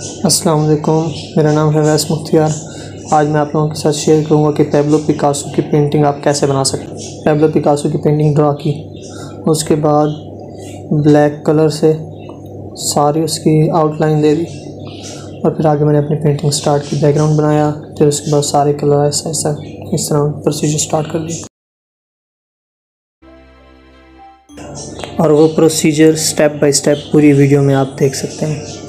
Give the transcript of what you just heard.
अस्सलाम वालेकुम मेरा नाम है वैस मुख्तियार। आज मैं आप लोगों के साथ शेयर करूँगा कि पेब्लो पिकासो की पेंटिंग आप कैसे बना सकते हैं। पेब्लो पिकासो की पेंटिंग ड्रा की। उसके बाद ब्लैक कलर से सारी उसकी आउटलाइन दे दी। और फिर आगे मैंने अपनी पेंटिंग स्टार्ट की बैकग्राउंड बनाया। फिर उसके बाद सारे कलर ऐसा ऐसा, इस तरह प्रोसीजर स्टार्ट कर दिया और वो प्रोसीजर स्टेप बाय स्टेप पूरी वीडियो में आप देख सकते हैं।